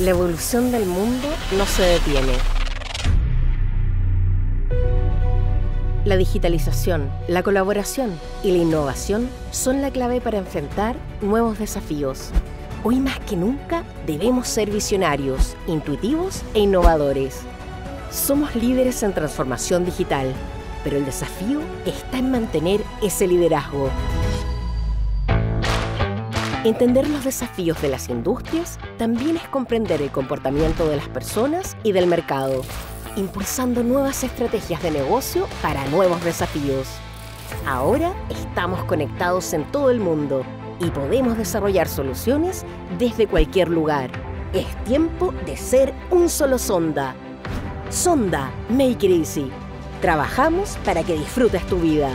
La evolución del mundo no se detiene. La digitalización, la colaboración y la innovación son la clave para enfrentar nuevos desafíos. Hoy más que nunca debemos ser visionarios, intuitivos e innovadores. Somos líderes en transformación digital, pero el desafío está en mantener ese liderazgo. Entender los desafíos de las industrias también es comprender el comportamiento de las personas y del mercado, impulsando nuevas estrategias de negocio para nuevos desafíos. Ahora estamos conectados en todo el mundo y podemos desarrollar soluciones desde cualquier lugar. Es tiempo de ser un solo Sonda. Sonda, make it easy. Trabajamos para que disfrutes tu vida.